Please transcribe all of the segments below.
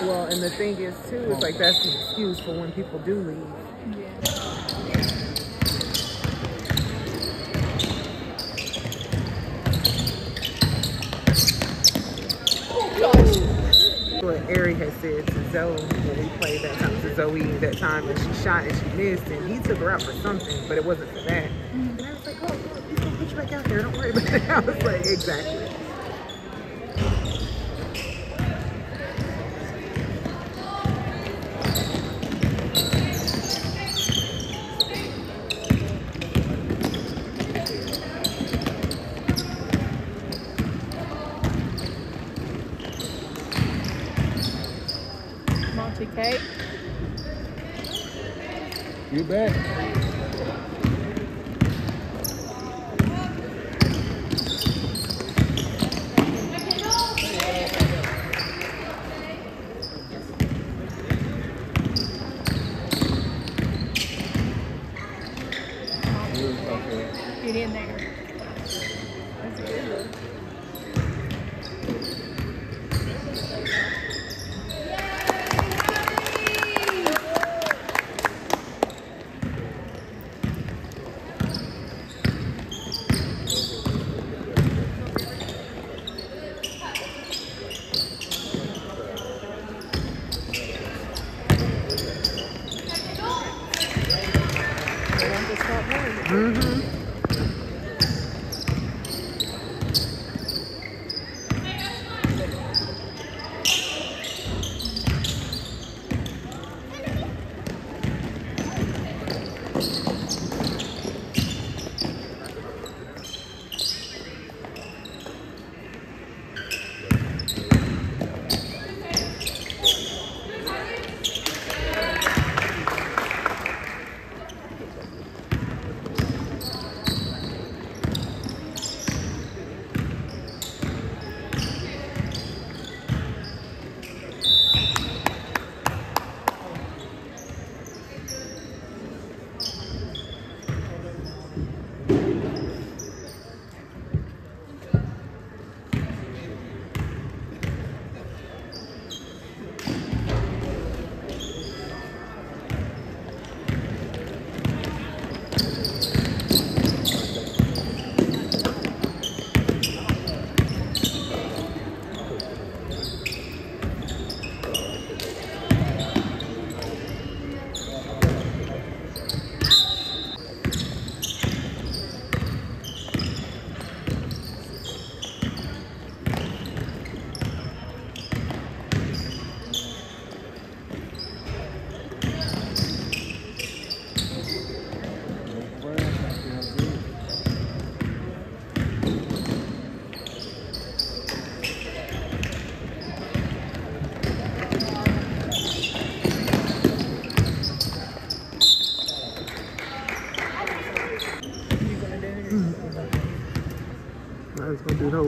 Well, and the thing is too, is like that's an excuse for when people do leave. Yeah. What Ari had said to Zoe when we played that time to Zoe that time and she shot and she missed and he took her out for something, but it wasn't for that. And I was like, oh, look, he's gonna put you back out there. Don't worry about it. I was like, exactly. You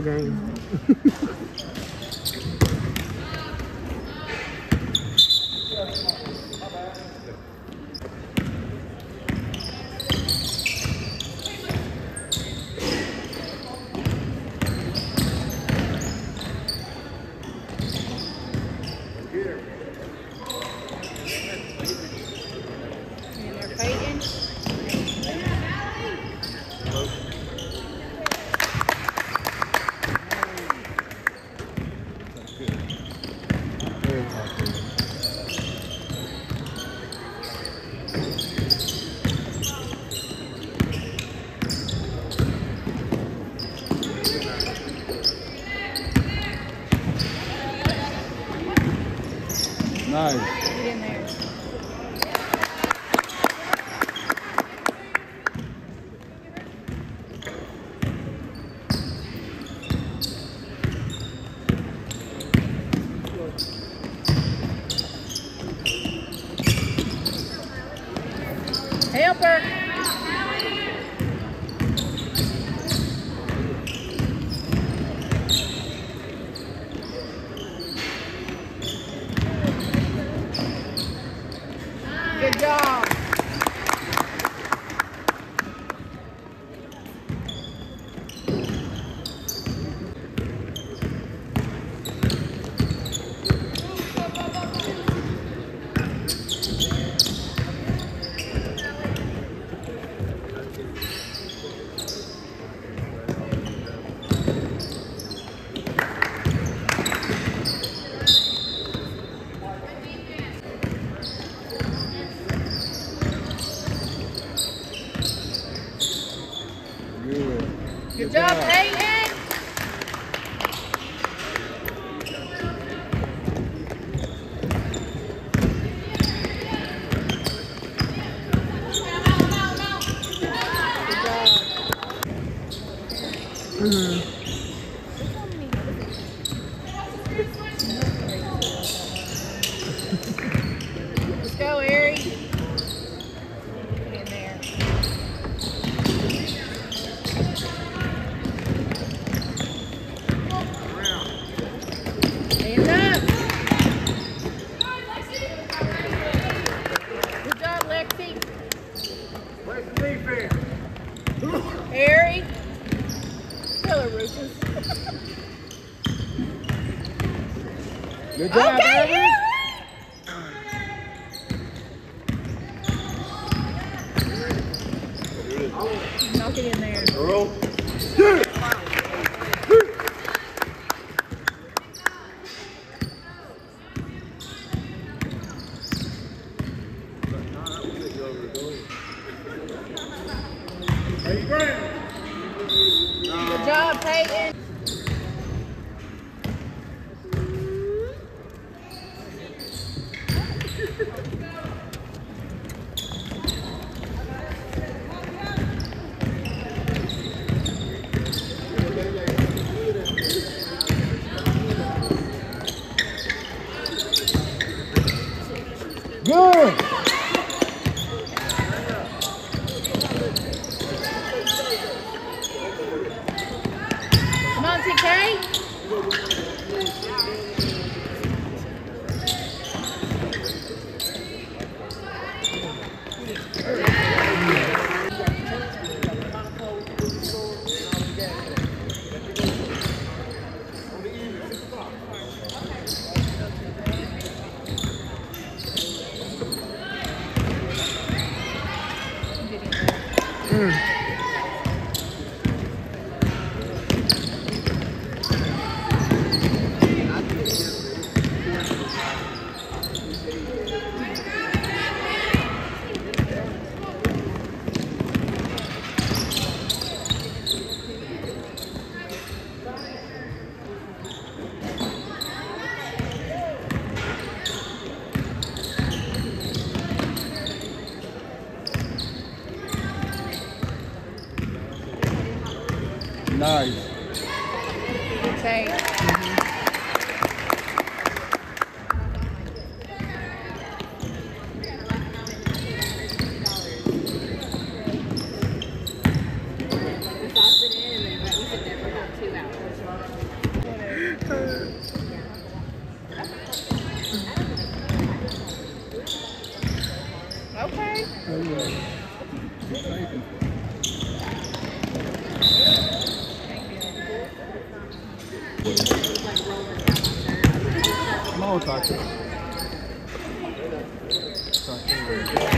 game. 嗯。Good job, Peyton. and then let me sit there for about okay.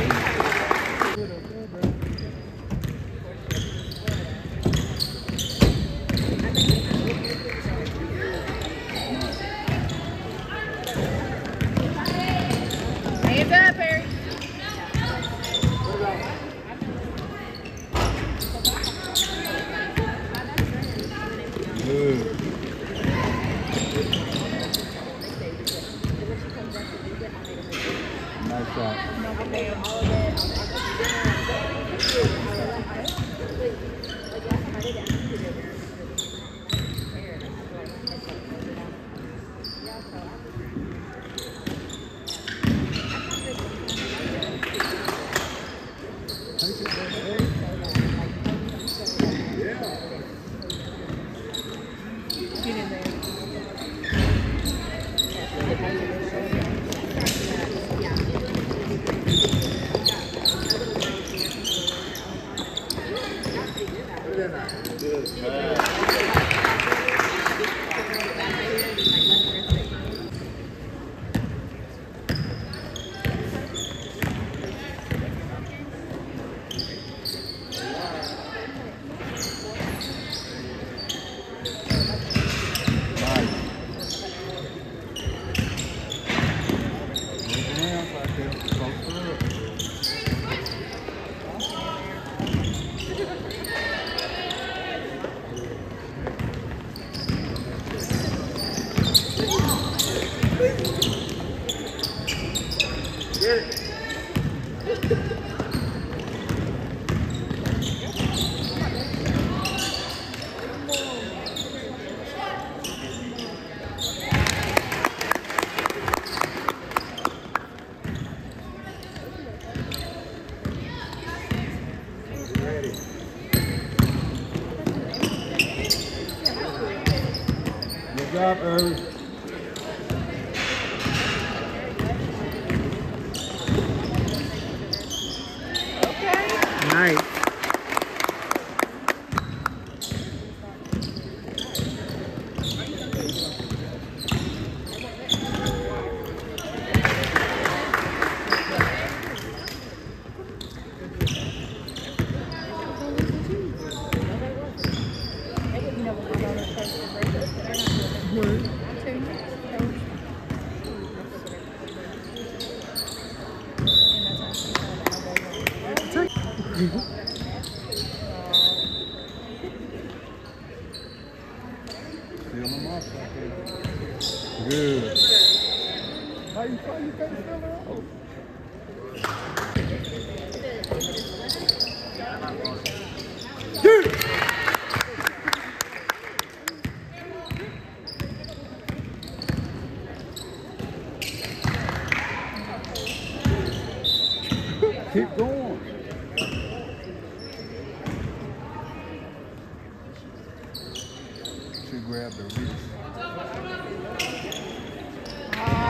Grabbed the wrist.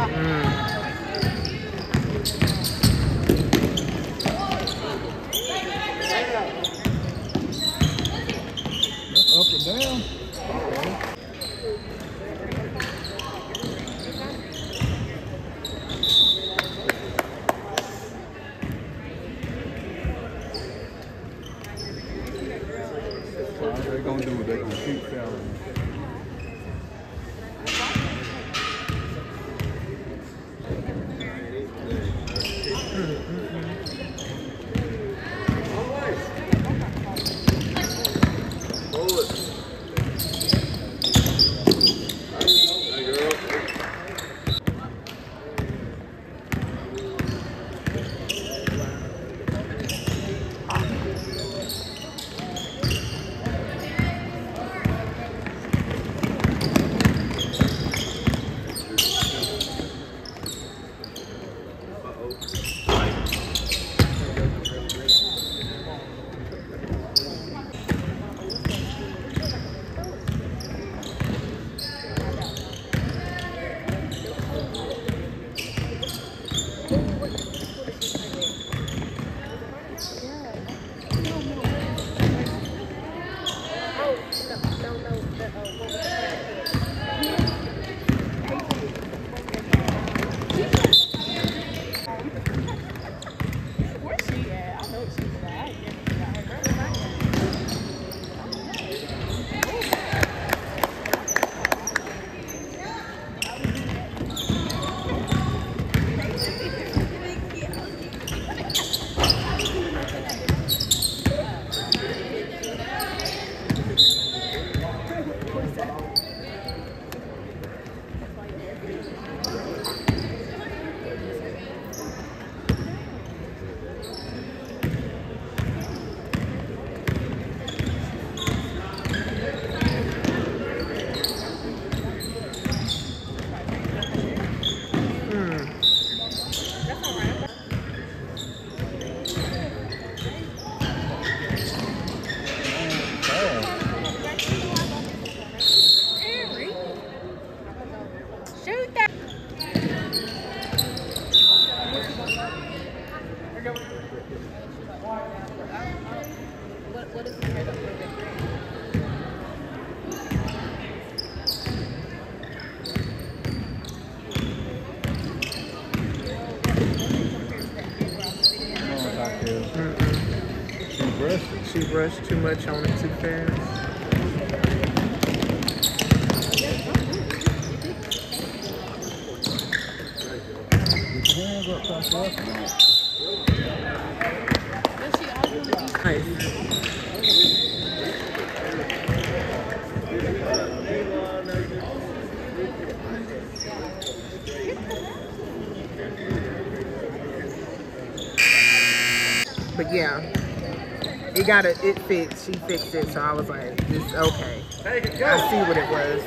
Mm. Up and down. She brushed it. She rushed too much on it too fast. Get your hands up, it got a, it fits. She fixed it, so I was like, it's okay. I see what it was.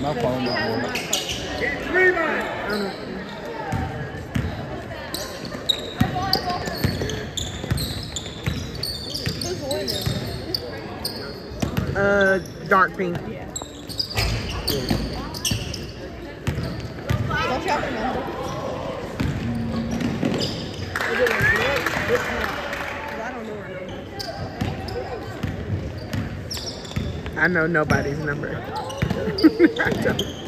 My phone not on. Uh, dark pink. Yeah. I know nobody's number.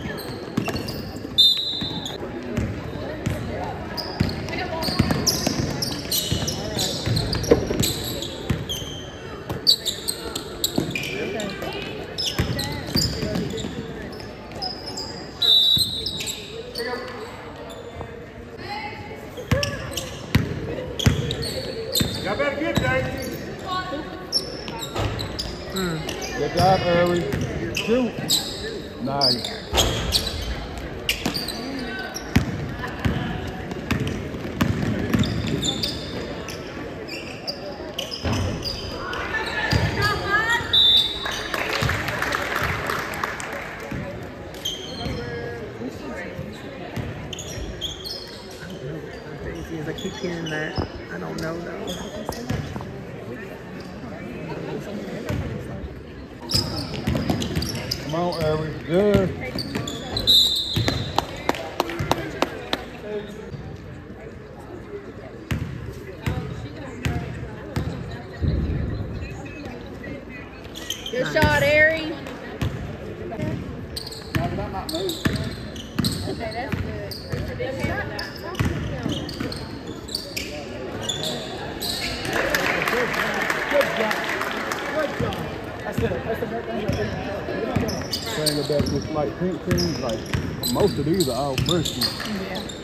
like pink things. like most of these are all frisky. Yeah.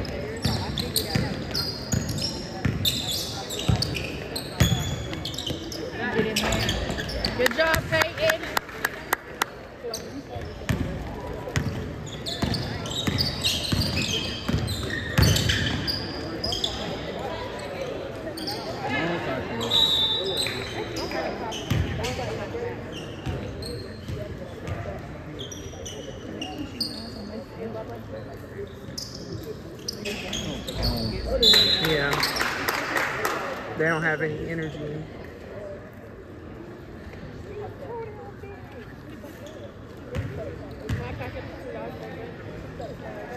second to last second.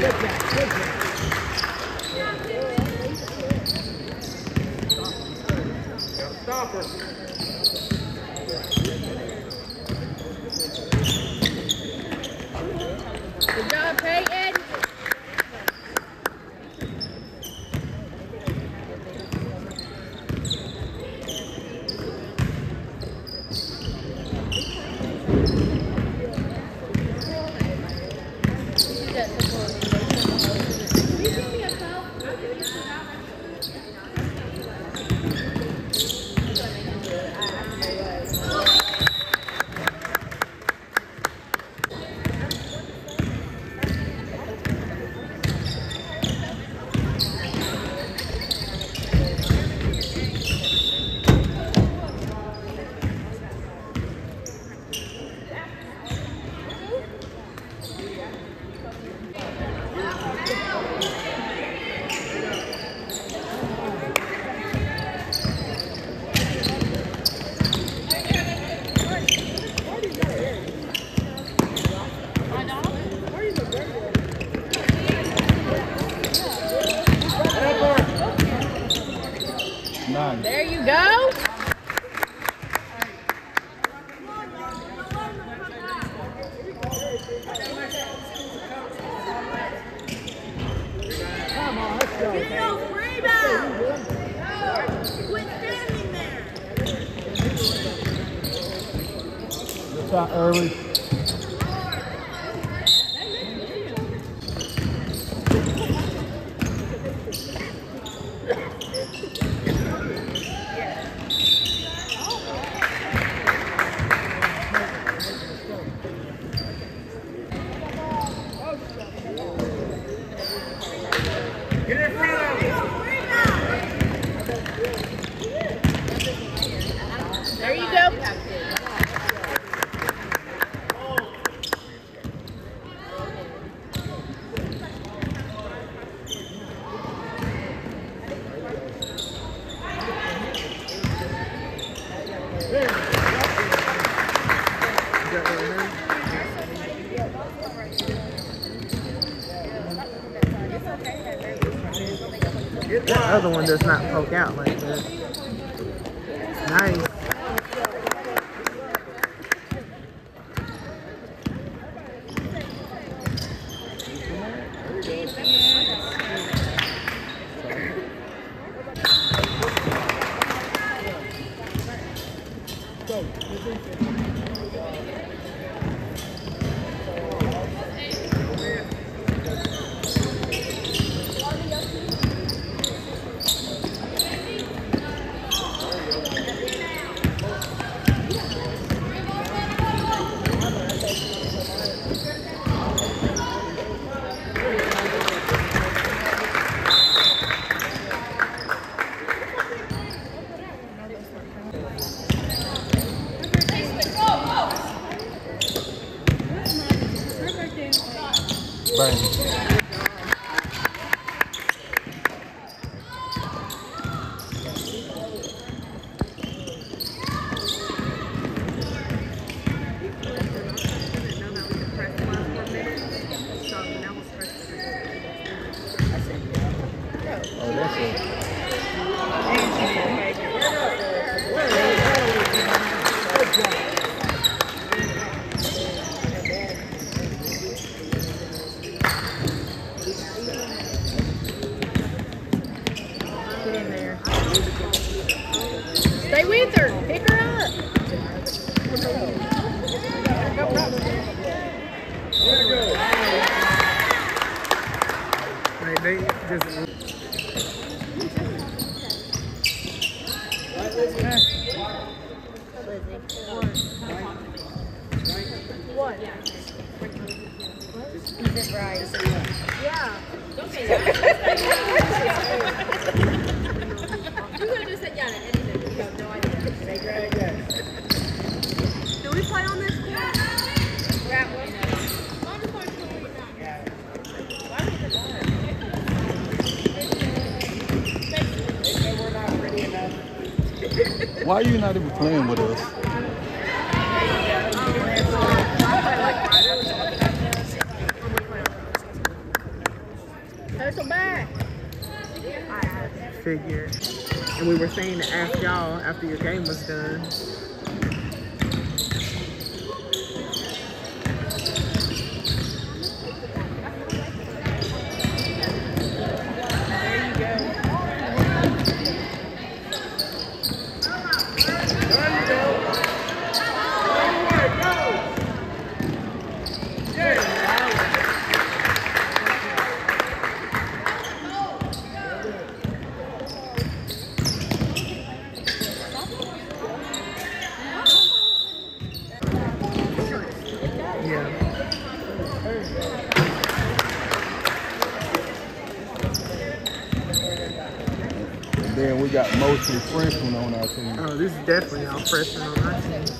Good does not poke out like Why are you not even playing with us? Figured. And we were saying to ask y'all after your game was done. Then we got mostly freshmen on our team. Oh, this is definitely all freshmen on our team.